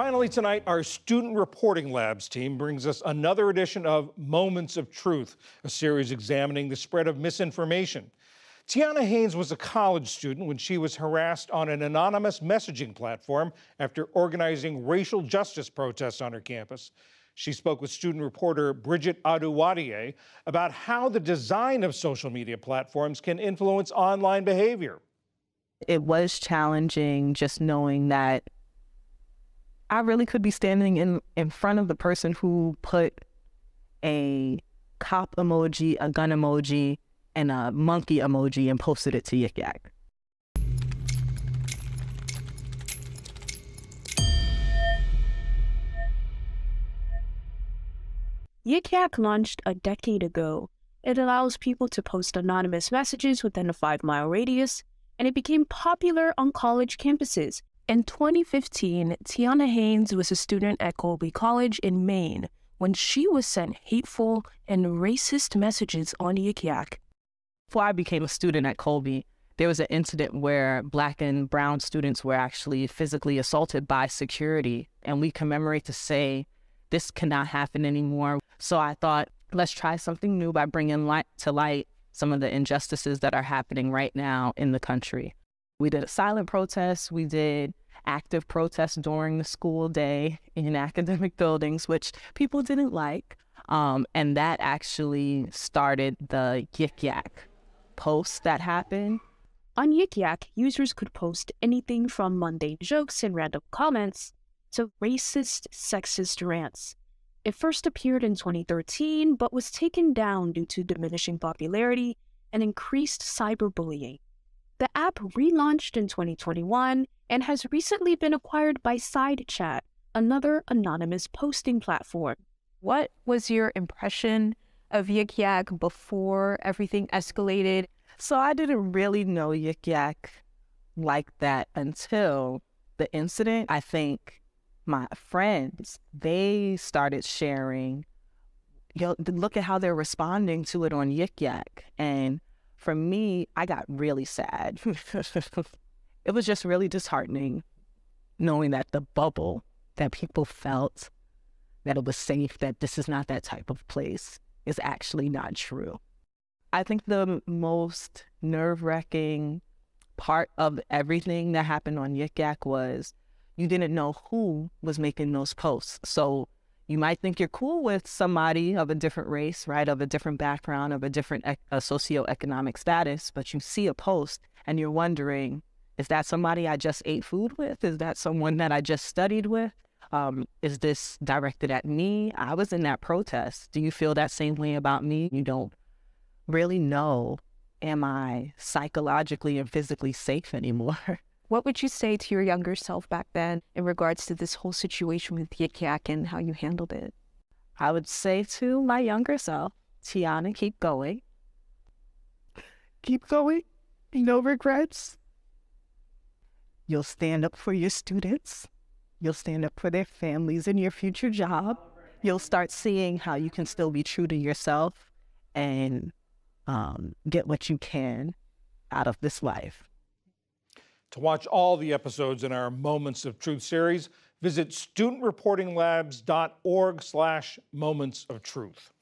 Finally, tonight, our Student Reporting Labs team brings us another edition of Moments of Truth, a series examining the spread of misinformation. Tionna Haynes was a college student when she was harassed on an anonymous messaging platform after organizing racial justice protests on her campus. She spoke with student reporter Bridgette Adu-Wadier about how the design of social media platforms can influence online behavior. It was challenging just knowing that I really could be standing in, in front of the person who put a cop emoji, a gun emoji, and a monkey emoji and posted it to Yik Yak. Yik Yak launched a decade ago. It allows people to post anonymous messages within a five mile radius, and it became popular on college campuses in 2015, Tionna Haynes was a student at Colby College in Maine when she was sent hateful and racist messages on Yik Yak. Before I became a student at Colby, there was an incident where black and brown students were actually physically assaulted by security. And we commemorate to say this cannot happen anymore. So I thought, let's try something new by bringing light to light some of the injustices that are happening right now in the country. We did a silent protest. We did active protests during the school day in academic buildings, which people didn't like. Um, and that actually started the Yik Yak posts that happened. On Yik Yak, users could post anything from mundane jokes and random comments to racist, sexist rants. It first appeared in 2013, but was taken down due to diminishing popularity and increased cyberbullying. The app relaunched in 2021 and has recently been acquired by SideChat, another anonymous posting platform. What was your impression of Yik Yak before everything escalated? So I didn't really know Yik Yak like that until the incident. I think my friends, they started sharing, look at how they're responding to it on Yik Yak. And for me, I got really sad. it was just really disheartening knowing that the bubble that people felt that it was safe, that this is not that type of place, is actually not true. I think the most nerve wracking part of everything that happened on Yik Yak was you didn't know who was making those posts. So you might think you're cool with somebody of a different race, right, of a different background, of a different ec- a socioeconomic status, but you see a post and you're wondering, is that somebody I just ate food with? Is that someone that I just studied with? Um, is this directed at me? I was in that protest. Do you feel that same way about me? You don't really know, am I psychologically and physically safe anymore? What would you say to your younger self back then in regards to this whole situation with Yik Yak and how you handled it? I would say to my younger self, Tionna, keep going. Keep going. No regrets. You'll stand up for your students. You'll stand up for their families and your future job. You'll start seeing how you can still be true to yourself and um, get what you can out of this life. To watch all the episodes in our Moments of Truth series, visit studentreportinglabs.org slash moments of truth.